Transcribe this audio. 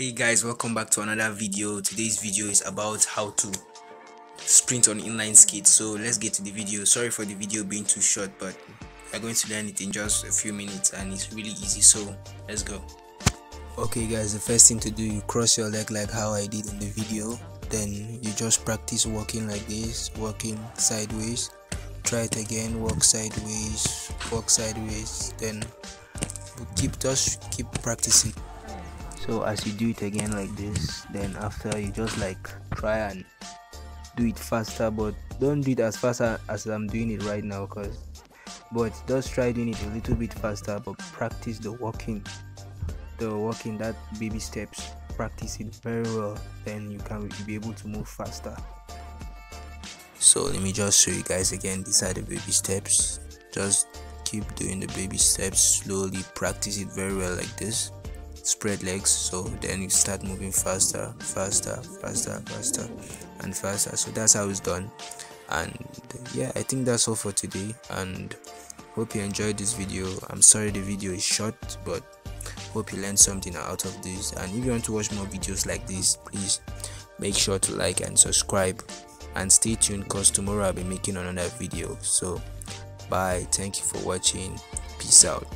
hey guys welcome back to another video. Today's video is about how to sprint on inline skates so let's get to the video. Sorry for the video being too short but we're going to learn it in just a few minutes and it's really easy. So let's go. Okay guys the first thing to do you cross your leg like how i did in the video. Then you just practice walking like this walking sideways. Try it again walk sideways walk sideways. Then keep just keep practicing so as you do it again like this then after you just like try and do it faster but don't do it as fast as i'm doing it right now because but just try doing it a little bit faster but practice the walking the walking that baby steps practice it very well then you can be able to move faster. So let me just show you guys again these are the baby steps. Just keep doing the baby steps slowly practice it very well like this spread legs so then you start moving faster faster faster faster and faster. So that's how it's done. And yeah i think that's all for today and hope you enjoyed this video. I'm sorry the video is short but hope you learned something out of this. And if you want to watch more videos like this please make sure to like and subscribe. And stay tuned because tomorrow i'll be making another video. So bye. Thank you for watching. Peace out